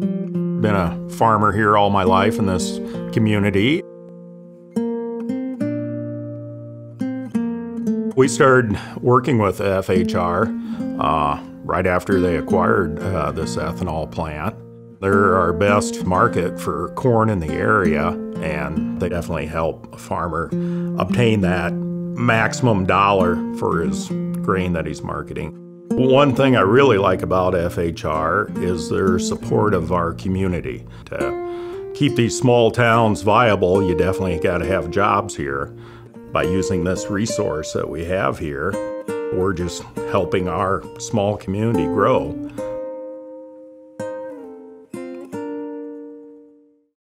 Been a farmer here all my life in this community. We started working with FHR uh, right after they acquired uh, this ethanol plant. They're our best market for corn in the area, and they definitely help a farmer obtain that maximum dollar for his grain that he's marketing. One thing I really like about FHR is their support of our community. To keep these small towns viable, you definitely got to have jobs here. By using this resource that we have here, we're just helping our small community grow.